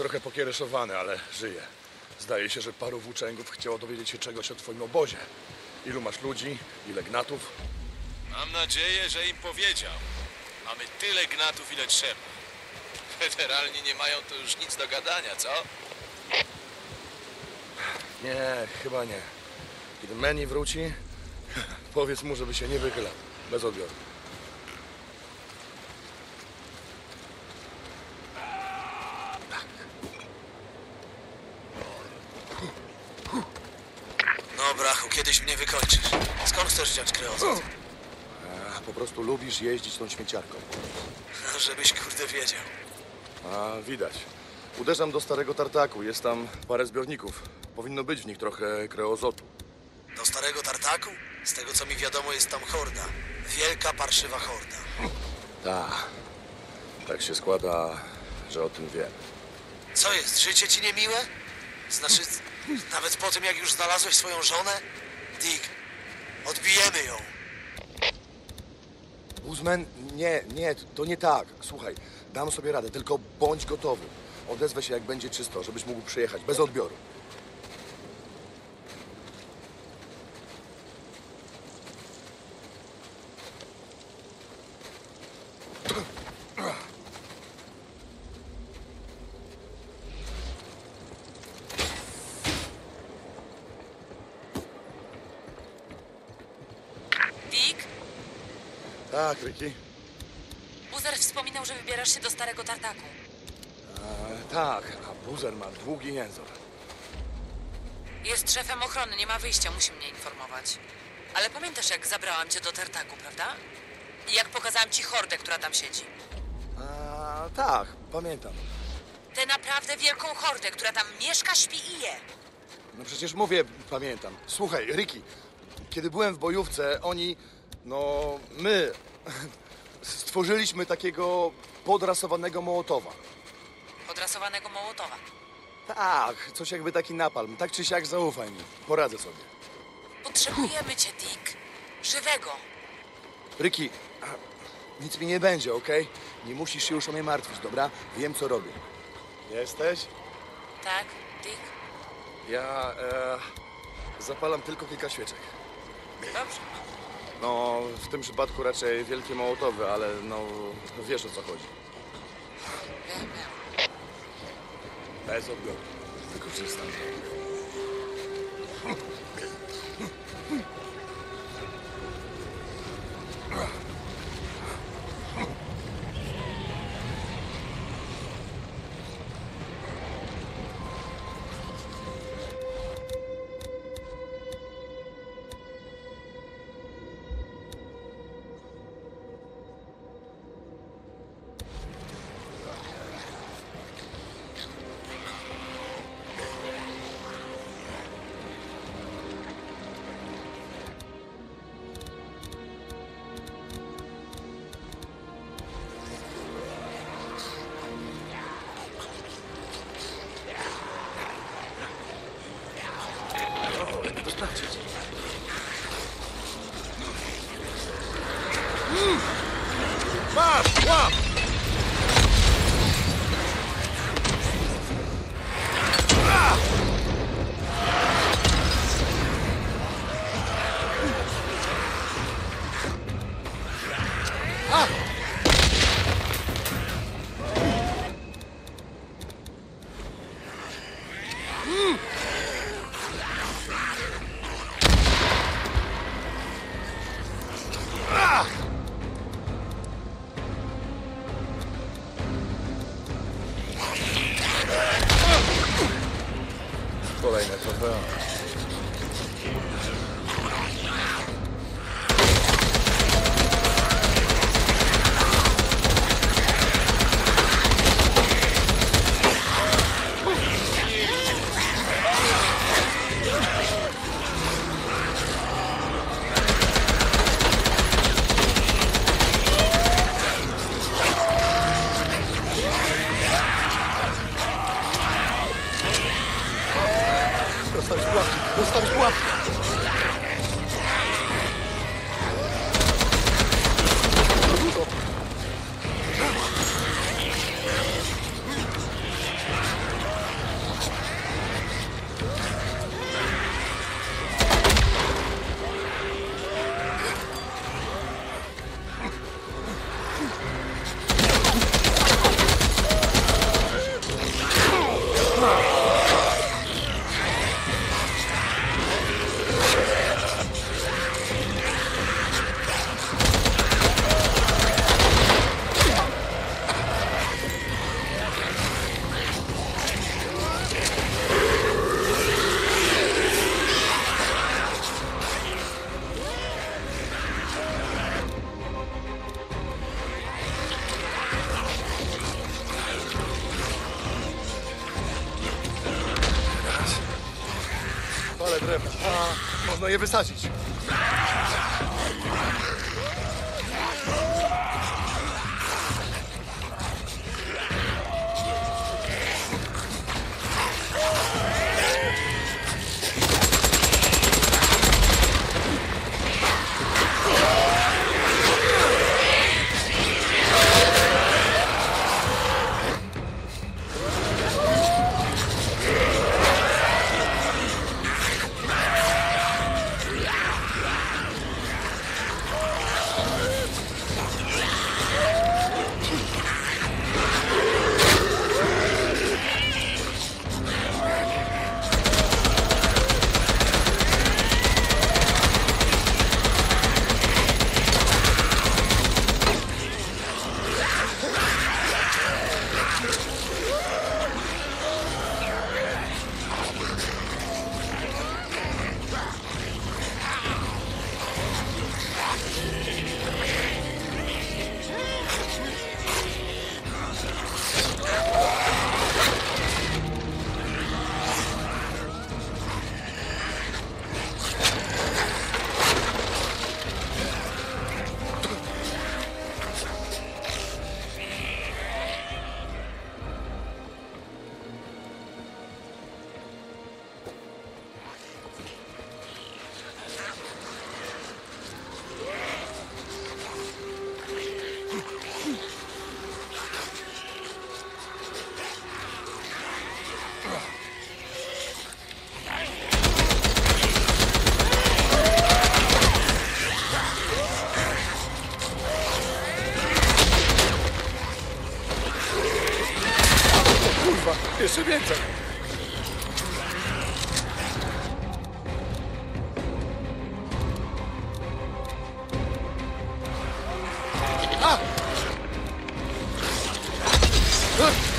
trochę pokiereszowany, ale żyje. Zdaje się, że paru włóczęgów chciało dowiedzieć się czegoś o twoim obozie. Ilu masz ludzi, ile gnatów? Mam nadzieję, że im powiedział. Mamy tyle gnatów, ile trzeba. Federalni nie mają tu już nic do gadania, co? Nie, chyba nie. Kiedy Manny wróci, powiedz mu, żeby się nie wychylał. Bez odbioru. No, brachu, kiedyś mnie wykończysz. Skąd chcesz wziąć kreozot? A, po prostu lubisz jeździć tą śmieciarką. No, żebyś kurde wiedział. A, widać. Uderzam do starego tartaku. Jest tam parę zbiorników. Powinno być w nich trochę kreozotu. Do starego tartaku? Z tego co mi wiadomo, jest tam horda. Wielka, parszywa horda. Tak. Tak się składa, że o tym wiem. Co jest, życie ci niemiłe? Znaczy, nawet po tym, jak już znalazłeś swoją żonę? Dick, odbijemy ją. Guzman, nie, nie, to nie tak. Słuchaj, dam sobie radę, tylko bądź gotowy. Odezwę się, jak będzie czysto, żebyś mógł przyjechać, bez odbioru. Dick, Tak, Ricky? Buzer wspominał, że wybierasz się do Starego Tartaku. E, tak, a buzer ma długi język. Jest szefem ochrony, nie ma wyjścia, musi mnie informować. Ale pamiętasz, jak zabrałam cię do Tartaku, prawda? I jak pokazałam ci hordę, która tam siedzi. A, tak, pamiętam. Tę naprawdę wielką hordę, która tam mieszka, śpi i je. No przecież mówię, pamiętam. Słuchaj, Ricky, kiedy byłem w bojówce, oni, no my, stworzyliśmy takiego podrasowanego Mołotowa. Podrasowanego Mołotowa. Tak, coś jakby taki napalm. Tak czy siak zaufaj mi. Poradzę sobie. Potrzebujemy cię, Dick. Żywego. Ricky, nic mi nie będzie, okej? Nie musisz się już o mnie martwić, dobra? Wiem, co robię. Jesteś? Tak, Dick? Ja e, zapalam tylko kilka świeczek. Dobrze. No, w tym przypadku raczej wielkie mołotowy, ale no, wiesz o co chodzi. Bez odbioru. Wykorzystam. Lepiej to Dostał z pułapki, dostał z pułapki! Je wysadzić. A!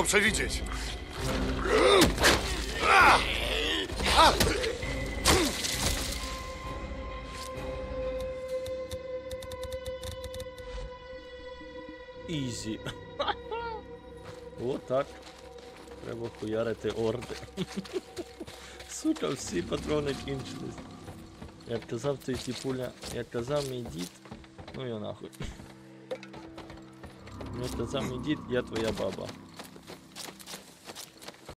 mogłem to przewidzieć. Easy. О, так. Треба хуярити орди. Сука, всі патрони кінчились. Як казав той тіпуля, як казав мій дід, ну я нахуй. Як казав мій дід, я твоя баба.